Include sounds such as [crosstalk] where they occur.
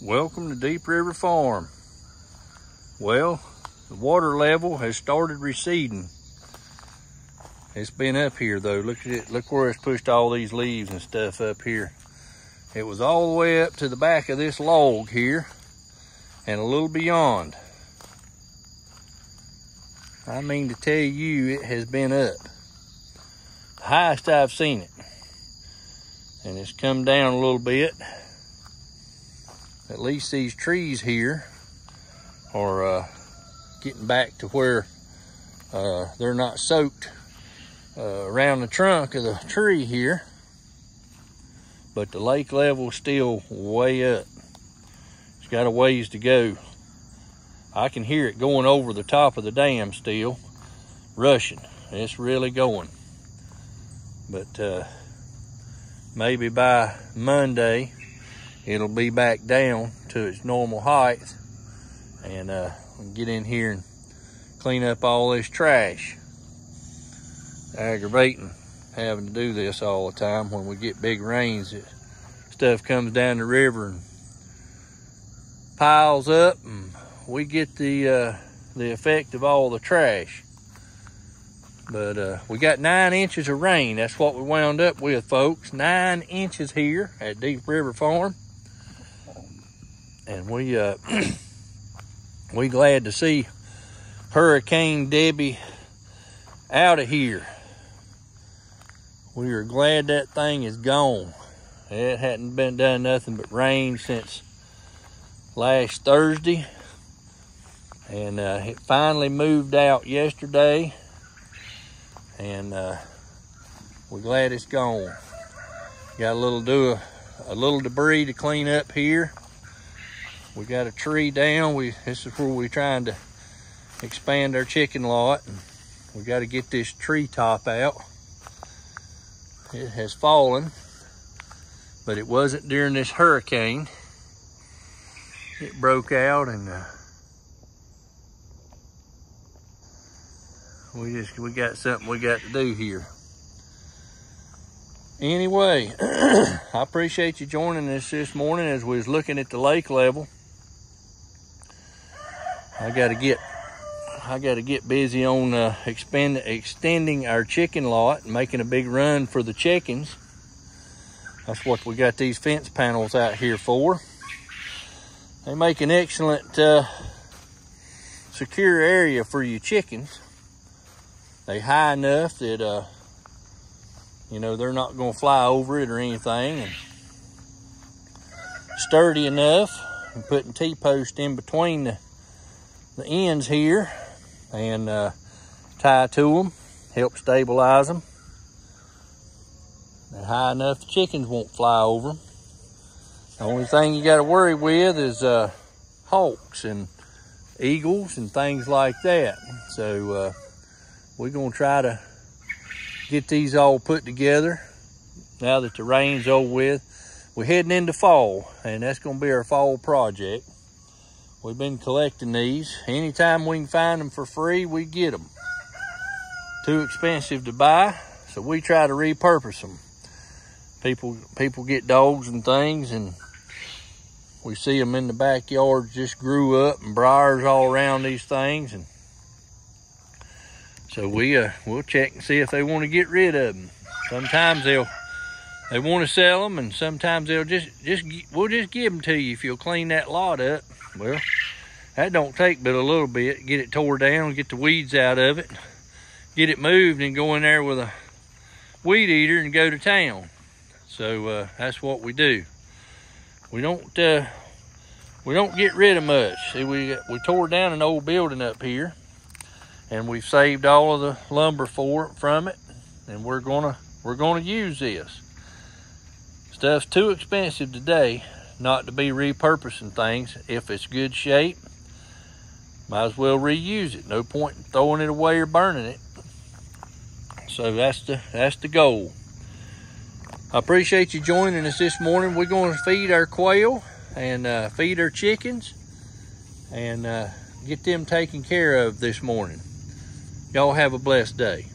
Welcome to Deep River Farm. Well, the water level has started receding. It's been up here though. Look at it. Look where it's pushed all these leaves and stuff up here. It was all the way up to the back of this log here and a little beyond. I mean to tell you, it has been up. The highest I've seen it. And it's come down a little bit at least these trees here are uh, getting back to where uh, they're not soaked uh, around the trunk of the tree here. But the lake level is still way up. It's got a ways to go. I can hear it going over the top of the dam still, rushing. It's really going. But uh, maybe by Monday, it'll be back down to its normal height and uh, get in here and clean up all this trash. Aggravating having to do this all the time when we get big rains. It, stuff comes down the river and piles up and we get the uh, the effect of all the trash. But uh, we got nine inches of rain. That's what we wound up with, folks. Nine inches here at Deep River Farm and we uh, [clears throat] we glad to see Hurricane Debby out of here. We are glad that thing is gone. It hadn't been done nothing but rain since last Thursday, and uh, it finally moved out yesterday, and uh, we're glad it's gone. Got a little do a, a little debris to clean up here we got a tree down. We This is where we're trying to expand our chicken lot. And we got to get this tree top out. It has fallen, but it wasn't during this hurricane. It broke out and uh, we just we got something we got to do here. Anyway, [clears throat] I appreciate you joining us this morning as we was looking at the lake level. I got to get I got to get busy on uh, expand, extending our chicken lot, and making a big run for the chickens. That's what we got these fence panels out here for. They make an excellent uh, secure area for your chickens. They high enough that uh, you know they're not going to fly over it or anything, and sturdy enough. And putting T-post in between the the ends here and uh, tie to them, help stabilize them. They're high enough the chickens won't fly over them. The only thing you got to worry with is uh, hawks and eagles and things like that. So uh, we're going to try to get these all put together now that the rain's over with. We're heading into fall, and that's going to be our fall project. We've been collecting these. Anytime we can find them for free, we get them. Too expensive to buy, so we try to repurpose them. People, people get dogs and things, and we see them in the backyard just grew up and briars all around these things, and so we uh, we'll check and see if they want to get rid of them. Sometimes they'll they want to sell them, and sometimes they'll just just we'll just give them to you if you'll clean that lot up. Well, that don't take but a little bit. Get it tore down, get the weeds out of it, get it moved, and go in there with a weed eater and go to town. So uh, that's what we do. We don't uh, we don't get rid of much. See, we we tore down an old building up here, and we've saved all of the lumber for from it, and we're gonna we're gonna use this. Stuff's too expensive today not to be repurposing things. If it's good shape, might as well reuse it. No point in throwing it away or burning it. So that's the that's the goal. I appreciate you joining us this morning. We're going to feed our quail and uh, feed our chickens and uh, get them taken care of this morning. Y'all have a blessed day.